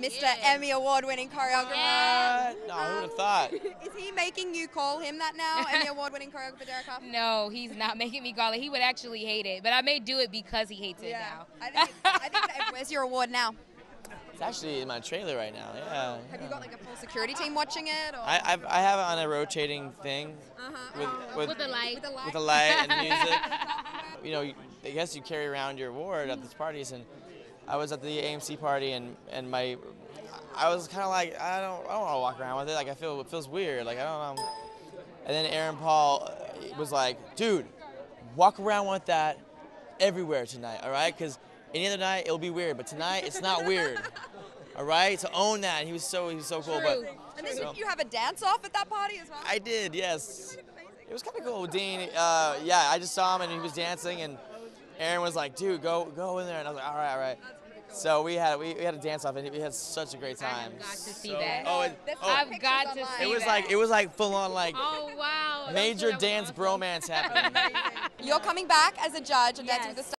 Mr. Yeah. Emmy Award winning choreographer. Yeah. What? No, who would have thought? Is he making you call him that now? Emmy Award winning choreographer Derek Hough? No, he's not making me call it. He would actually hate it, but I may do it because he hates it now. I think, I think that, where's your award now? It's actually in my trailer right now. Yeah. Have you got like a full security team watching it? Or? I I've, I have it on a rotating thing uh-huh. with oh. with With the light. With the light. with the light and music. you know, I guess you carry around your award at these parties, and I was at the AMC party, and and my, I was kind of like, I don't, I don't want to walk around with it. Like I feel, it feels weird. Like I don't know. And then Aaron Paul was like, dude, walk around with that everywhere tonight, all right? Because any other night it'll be weird, but tonight it's not weird. All right, to own that. And he was so he was so cool. True. But And then so- you have a dance off at that party as well? I did, yes. It was kind of cool. Dean, uh, yeah, I just saw him and he was dancing, and Aaron was like, "Dude, go go in there," and I was like, "All right, all right." So we had we, we had a dance off, and we had such a great I have time. got to see So- that. Oh, it, oh, I've pictures got to online. see it was that. like it was like full on like Oh wow. Major dance awesome. bromance happening. You're coming back as a judge on Dancing with the Yes.